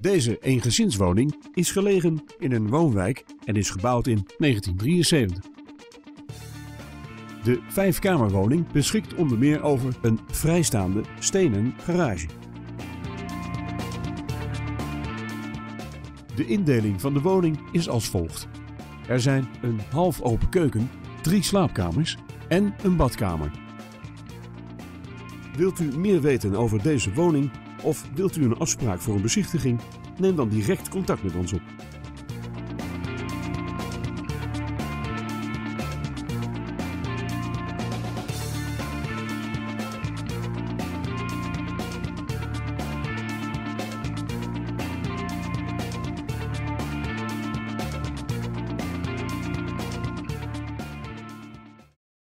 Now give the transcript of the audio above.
Deze eengezinswoning is gelegen in een woonwijk en is gebouwd in 1973. De vijfkamerwoning beschikt onder meer over een vrijstaande stenen garage. De indeling van de woning is als volgt. Er zijn een half open keuken, drie slaapkamers en een badkamer. Wilt u meer weten over deze woning of wilt u een afspraak voor een bezichtiging? Neem dan direct contact met ons op.